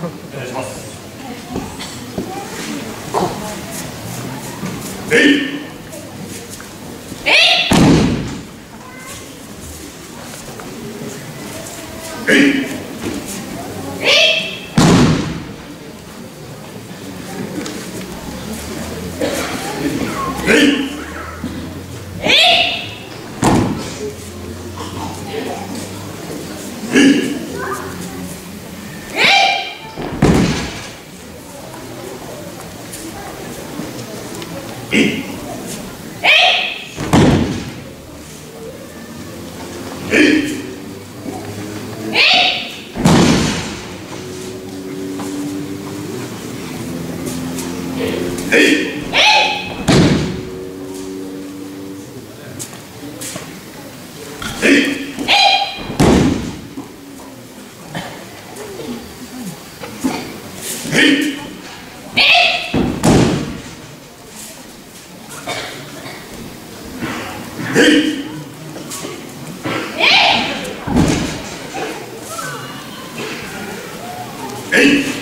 願いしますえいえいえいえい Ei! Hey! Ei! Ei!